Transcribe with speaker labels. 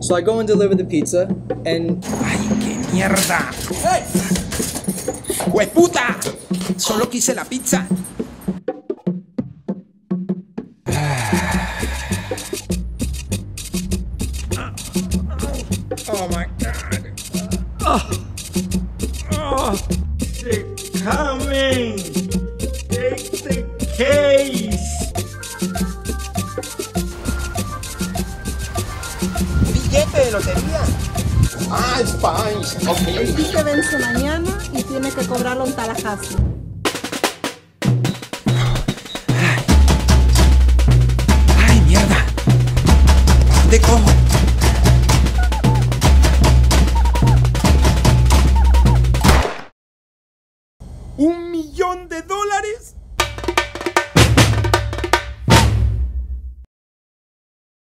Speaker 1: So I go and deliver the pizza, and
Speaker 2: ¡Ay, qué mierda! ¡Hey! ¡Hueputa! Solo quise la pizza. Ah. Oh my god. Oh!
Speaker 3: They're coming!
Speaker 2: de lotería. Ah,
Speaker 4: es
Speaker 2: Pines.
Speaker 4: Que vence mañana y tiene que cobrarlo en Tallahassee.
Speaker 2: Ay, mierda. ¿Dónde cojo? ¿Un millón de dólares?